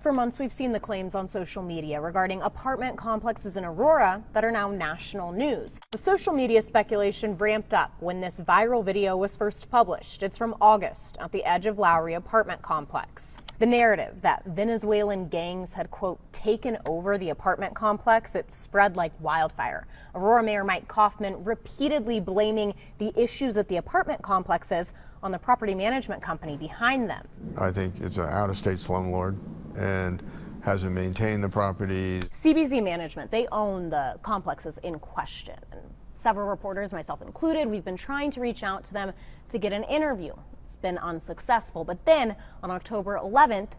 For months, we've seen the claims on social media regarding apartment complexes in Aurora that are now national news. The social media speculation ramped up when this viral video was first published. It's from August at the edge of Lowry apartment complex. The narrative that Venezuelan gangs had, quote, taken over the apartment complex, it spread like wildfire. Aurora Mayor Mike Coffman repeatedly blaming the issues at the apartment complexes on the property management company behind them. I think it's an out-of-state slumlord and hasn't maintained the property. CBZ Management, they own the complexes in question. Several reporters, myself included, we've been trying to reach out to them to get an interview. It's been unsuccessful. But then on October 11th,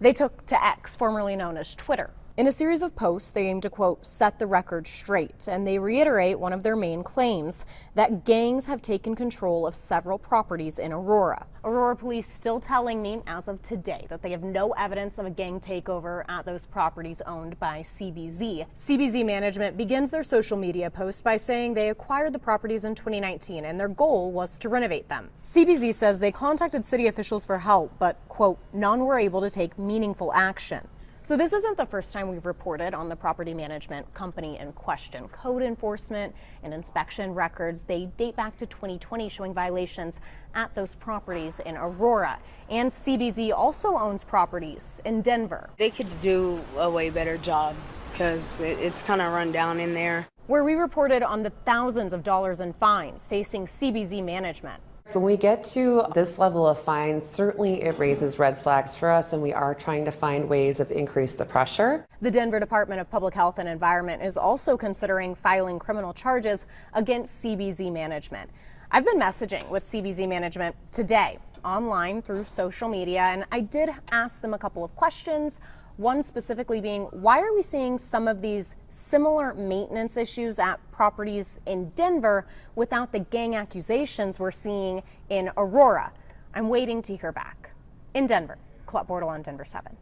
they took to X, formerly known as Twitter. In a series of posts, they aim to, quote, set the record straight, and they reiterate one of their main claims that gangs have taken control of several properties in Aurora. Aurora police still telling me, as of today, that they have no evidence of a gang takeover at those properties owned by CBZ. CBZ management begins their social media post by saying they acquired the properties in 2019 and their goal was to renovate them. CBZ says they contacted city officials for help, but, quote, none were able to take meaningful action. So this isn't the first time we've reported on the property management company in question. Code enforcement and inspection records, they date back to 2020 showing violations at those properties in Aurora. And CBZ also owns properties in Denver. They could do a way better job because it's kind of run down in there. Where we reported on the thousands of dollars in fines facing CBZ management. When we get to this level of fines, certainly it raises red flags for us, and we are trying to find ways of increase the pressure. The Denver Department of Public Health and Environment is also considering filing criminal charges against CBZ management. I've been messaging with CBZ management today online through social media, and I did ask them a couple of questions one specifically being, why are we seeing some of these similar maintenance issues at properties in Denver without the gang accusations we're seeing in Aurora? I'm waiting to hear back. In Denver, Colette Bordelon, Denver 7.